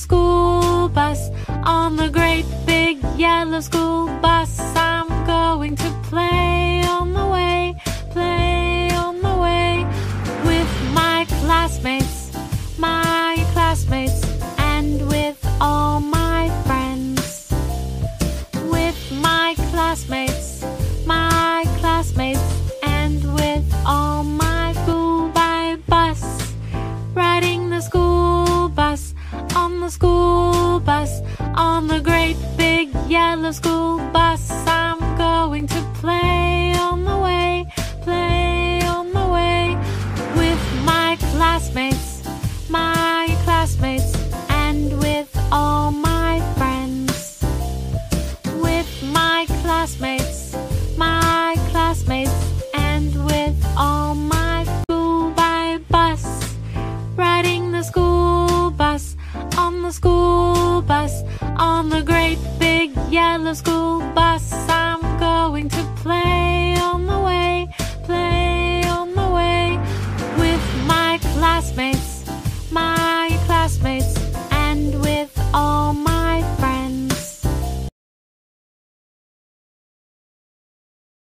school bus, on the great big yellow school bus. I'm going to play on the way, play on the way with my classmates, my classmates, and with all my friends. With my classmates, my classmates, and with all my school by bus. Riding the school bus, the school bus, on the great big yellow school bus. I'm going to play on the way, play on the way with my classmates, my classmates, and with all my friends. With my classmates, yellow school bus, on the great big yellow school bus, I'm going to play on the way, play on the way with my classmates, my